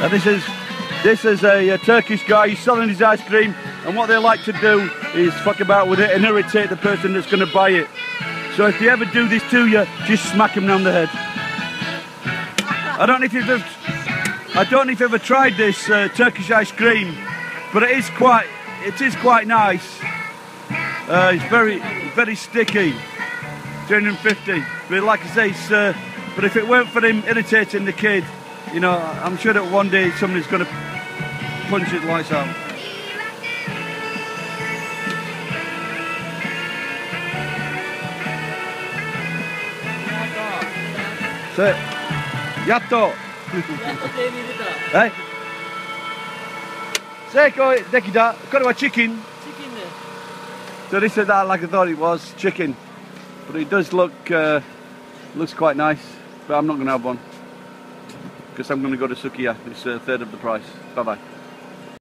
Now this is this is a, a, Turkish guy. He's selling his ice cream, and what they like to do is fuck about with it and irritate the person that's going to buy it. So if they ever do this to you, just smack him round the head. I don't know if you've ever, I don't know if you've ever tried this uh, Turkish ice cream, but it is quite it is quite nice. Uh, it's very very sticky. 250. But like I say, uh, but if it weren't for him irritating the kid, you know, I'm sure that one day somebody's going to punch his lights out. Se, Yatto. hey. Seiko dekida. Got a chicken. Chicken. So this is that like I thought it was chicken, but it does look uh, looks quite nice. But I'm not going to have one because I'm going to go to Sukiya. It's a third of the price. Bye bye.